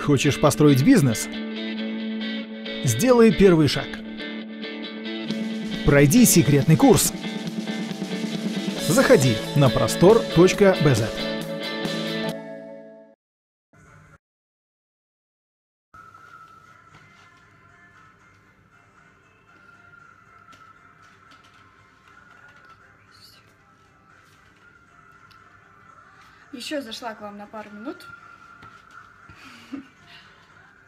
Хочешь построить бизнес? Сделай первый шаг. Пройди секретный курс. Заходи на простор.бз. Еще зашла к вам на пару минут.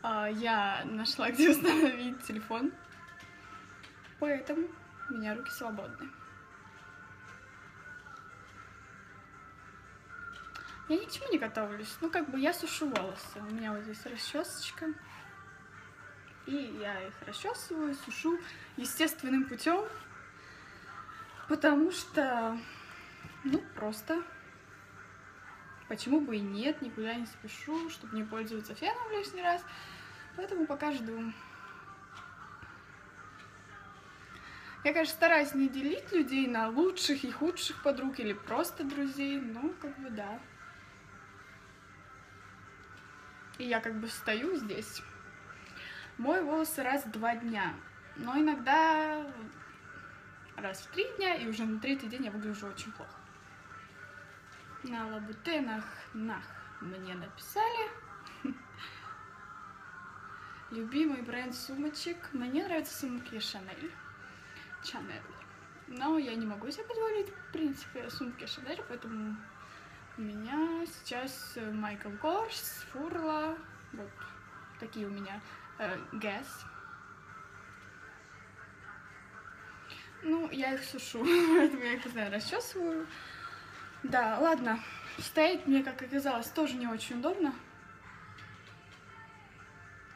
А, Я нашла, где установить телефон. Поэтому у меня руки свободны. Я ни к чему не готовлюсь. Ну, как бы я сушу волосы. У меня вот здесь расчесочка. И я их расчесываю, сушу естественным путем. Потому что, ну, просто Почему бы и нет, никуда не спешу, чтобы не пользоваться феном лишний раз. Поэтому пока жду. Я, конечно, стараюсь не делить людей на лучших и худших подруг или просто друзей, ну, как бы да. И я как бы стою здесь. Мой волосы раз в два дня. Но иногда раз в три дня, и уже на третий день я выгляжу очень плохо. На лабутенах нах мне написали. Любимый бренд сумочек. Мне нравятся сумки Шанель. Chanel. Но я не могу себе позволить, в принципе, сумки Шанель, поэтому у меня сейчас Майкл Корс, Фурла, вот такие у меня э. Ну, я их сушу, поэтому я их, не знаю, расчесываю. Да, ладно. Стоять мне, как оказалось, тоже не очень удобно.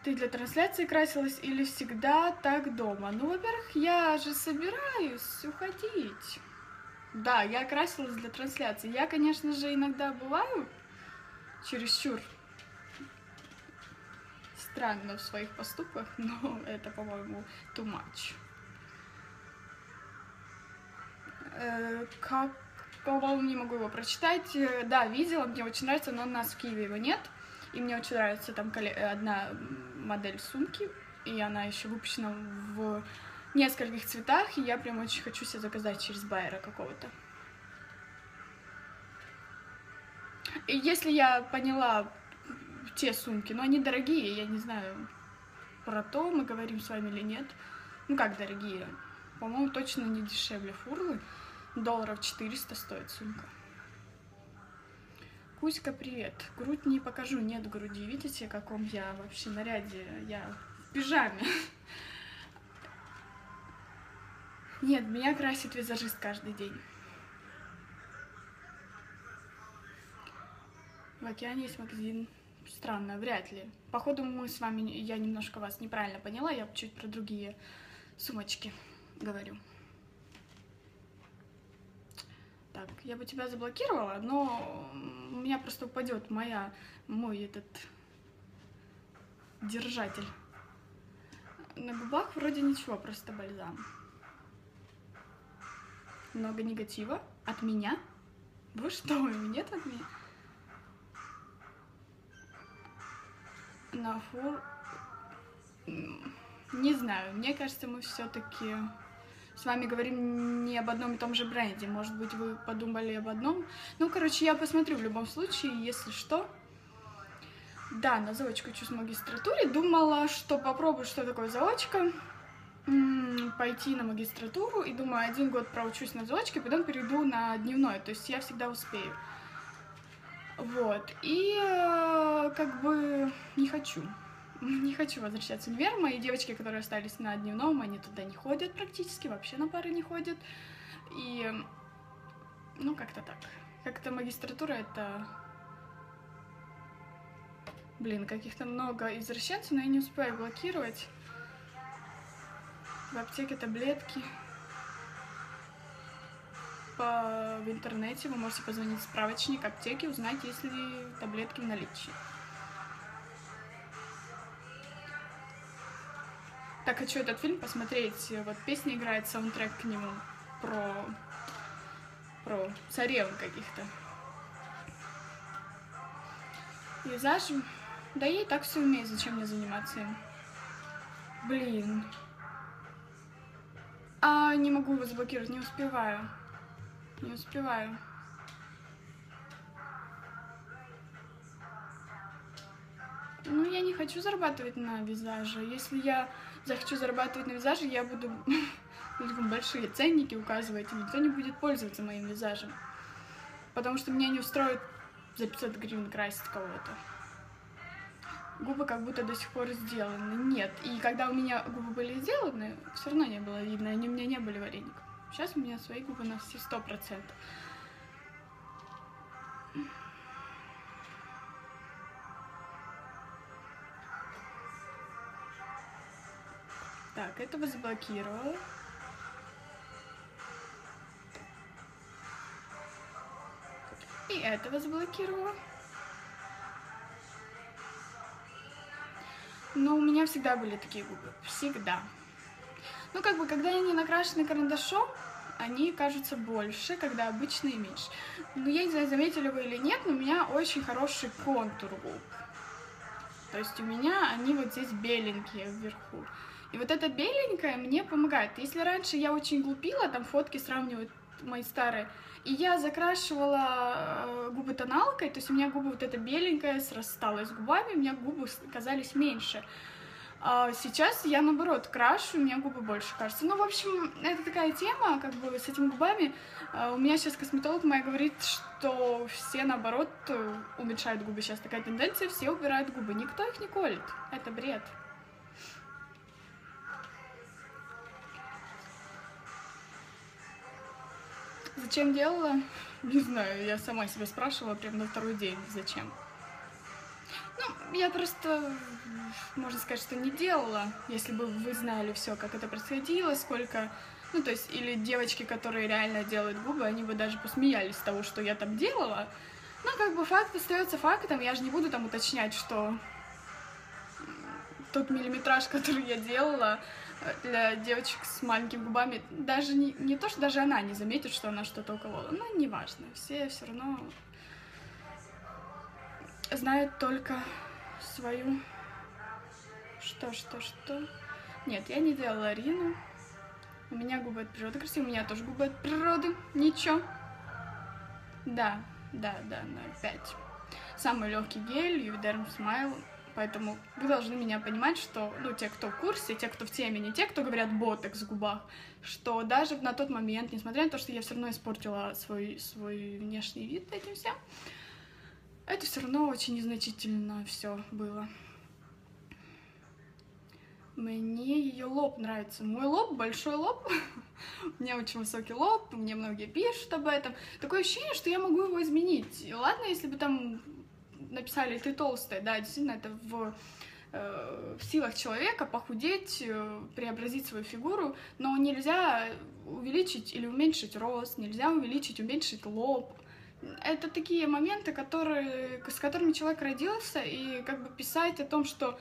Ты для трансляции красилась или всегда так дома? Ну, во-первых, я же собираюсь уходить. Да, я красилась для трансляции. Я, конечно же, иногда бываю чересчур странно в своих поступках, но это, по-моему, too much. Э, как по-моему, не могу его прочитать. Э, Да, видела, мне очень нравится, но у нас в Киеве его нет. И мне очень нравится там э, одна модель сумки, и она еще выпущена в нескольких цветах, и я прям очень хочу себе заказать через байера какого-то. И если я поняла те сумки, но они дорогие, я не знаю, про то мы говорим с вами или нет. Ну как дорогие? По-моему, точно не дешевле фурлы. Долларов 400 стоит сумка. Кузька, привет. Грудь не покажу, нет груди. Видите, в каком я вообще наряде? Я в пижаме. Нет, меня красит визажист каждый день. В океане есть магазин. Странно, вряд ли. Походу, мы с вами, я немножко вас неправильно поняла, я чуть про другие сумочки говорю. Так, я бы тебя заблокировала, но у меня просто упадет моя, мой этот держатель. На губах вроде ничего, просто бальзам. Много негатива от меня. Вы что, нет от меня? На фур... Не знаю, мне кажется, мы все-таки с вами говорим не об одном и том же бренде. Может быть, вы подумали об одном. Ну, короче, я посмотрю в любом случае, если что. Да, на заочку учусь в магистратуре. Думала, что попробую, что такое заочка. Пойти на магистратуру. И думаю, один год проучусь на заочке, потом перейду на дневной. То есть я всегда успею. Вот. И э, как бы не хочу. Не хочу возвращаться в универ. Мои девочки, которые остались на дневном, они туда не ходят практически, вообще на пары не ходят. И, ну, как-то так. Как-то магистратура это... Блин, каких-то много извращенцев, но я не успеваю блокировать. В аптеке таблетки. По... В интернете вы можете позвонить в справочник аптеки, узнать, есть ли таблетки в наличии. Так хочу этот фильм посмотреть. Вот песня играет, саундтрек к нему про про царевн каких-то. Визажем? Да я и так все умею, зачем мне заниматься им? Блин. А, не могу его заблокировать, не успеваю. Не успеваю. Не хочу зарабатывать на визаже. Если я захочу зарабатывать на визаже, я буду большие ценники указывать, и никто не будет пользоваться моим визажем. Потому что меня не устроит за 500 гривен красить кого-то. Губы как будто до сих пор сделаны. Нет. И когда у меня губы были сделаны, все равно не было видно, они у меня не были вареником. Сейчас у меня свои губы на все сто процентов. Этого заблокировала. И этого заблокировала. Но у меня всегда были такие губы. Всегда. Ну, как бы, когда они накрашены карандашом, они кажутся больше, когда обычные меньше. Ну, я не знаю, заметили вы или нет, но у меня очень хороший контур губ. То есть у меня они вот здесь беленькие вверху. И вот это беленькое мне помогает. Если раньше я очень глупила, там фотки сравнивают мои старые, и я закрашивала э, губы тоналкой, то есть у меня губы вот это беленькое срасталось с губами, у меня губы казались меньше. А сейчас я, наоборот, крашу, у меня губы больше кажется. Ну, в общем, это такая тема, как бы, с этими губами. А у меня сейчас косметолог моя говорит, что все, наоборот, уменьшают губы. Сейчас такая тенденция, все убирают губы. Никто их не колет. Это бред. Зачем делала? Не знаю, я сама себя спрашивала прям на второй день, зачем. Ну, я просто, можно сказать, что не делала, если бы вы знали все, как это происходило, сколько... Ну, то есть, или девочки, которые реально делают губы, они бы даже посмеялись того, что я там делала. Но, как бы, факт остается фактом, я же не буду там уточнять, что тот миллиметраж, который я делала, для девочек с маленькими губами, даже не, не то, что даже она не заметит, что она что-то уколола, но неважно, все все равно знают только свою... Что, что, что? Нет, я не делала Рину. У меня губы от природы красивые, у меня тоже губы от природы. Ничего. Да, да, да, 0,5. Самый легкий гель, Ювидерм Смайл Поэтому вы должны меня понимать, что, ну, те, кто в курсе, те, кто в теме, не те, кто говорят ботекс в губах, что даже на тот момент, несмотря на то, что я все равно испортила свой, свой внешний вид этим всем, это все равно очень незначительно все было. Мне ее лоб нравится. Мой лоб, большой лоб. у меня очень высокий лоб, мне многие пишут об этом. Такое ощущение, что я могу его изменить. Ладно, если бы там написали «ты толстая», да, действительно, это в, э, в силах человека похудеть, э, преобразить свою фигуру, но нельзя увеличить или уменьшить рост, нельзя увеличить, уменьшить лоб. Это такие моменты, которые, с которыми человек родился, и как бы писать о том, что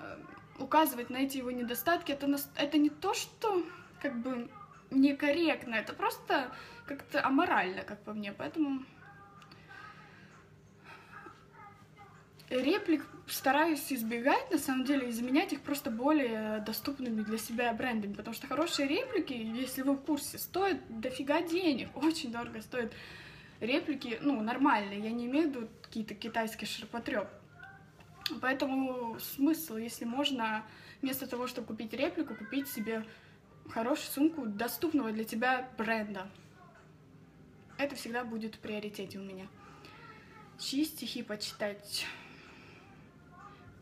э, указывать на эти его недостатки, это, это не то, что как бы некорректно, это просто как-то аморально, как по мне, поэтому реплик стараюсь избегать, на самом деле, и заменять их просто более доступными для себя брендами, потому что хорошие реплики, если вы в курсе, стоят дофига денег, очень дорого стоят реплики, ну, нормальные, я не имею в виду какие-то китайские ширпотреб. Поэтому смысл, если можно, вместо того, чтобы купить реплику, купить себе хорошую сумку доступного для тебя бренда. Это всегда будет в приоритете у меня. Чьи стихи почитать?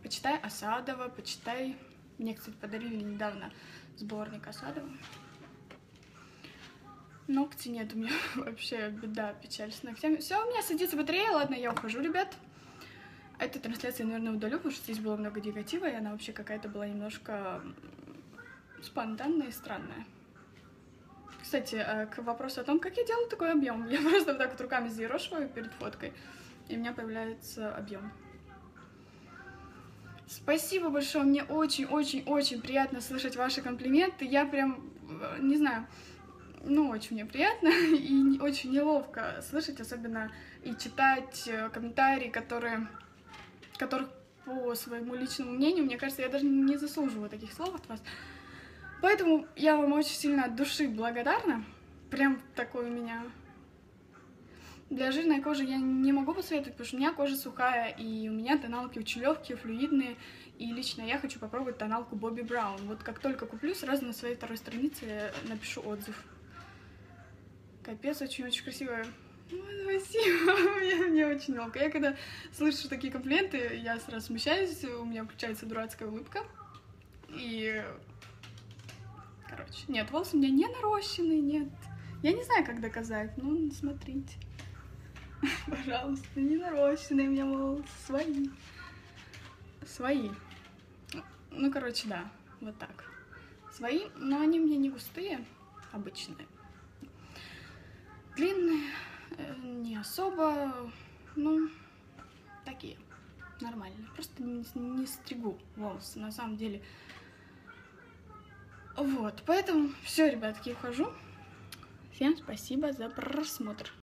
Почитай Осадова, почитай... Мне, кстати, подарили недавно сборник Осадова. Ногти нет у меня вообще беда, печаль с ногтями. Все, у меня садится батарея, ладно, я ухожу, ребят. Эту трансляцию, наверное, удалю, потому что здесь было много негатива, и она вообще какая-то была немножко спонтанная и странная. Кстати, э, к вопросу о том, как я делаю такой объем. Я просто вот так вот руками заерошиваю перед фоткой, и у меня появляется объем. Спасибо большое, мне очень-очень-очень приятно слышать ваши комплименты. Я прям, э, не знаю, ну, очень мне приятно и очень неловко слышать, особенно и читать э, комментарии, которые которых по своему личному мнению, мне кажется, я даже не заслуживаю таких слов от вас. Поэтому я вам очень сильно от души благодарна. Прям такой у меня... Для жирной кожи я не могу посоветовать, потому что у меня кожа сухая, и у меня тоналки очень легкие, флюидные, и лично я хочу попробовать тоналку Бобби Браун. Вот как только куплю, сразу на своей второй странице напишу отзыв. Капец, очень-очень красивая. Ой, спасибо, мне, мне очень мелко. Я когда слышу такие комплименты, я сразу смущаюсь, у меня включается дурацкая улыбка. И Короче, нет, волосы у меня не нарощенные, нет. Я не знаю, как доказать. Ну, смотрите. Пожалуйста, не нарощенные у меня волосы, свои. Свои. Ну, короче, да, вот так. Свои, но они мне не густые, обычные. Длинные, э, не особо, ну, такие, нормальные. Просто не, не стригу волосы, на самом деле. Вот, поэтому все, ребятки, ухожу. Всем спасибо за просмотр.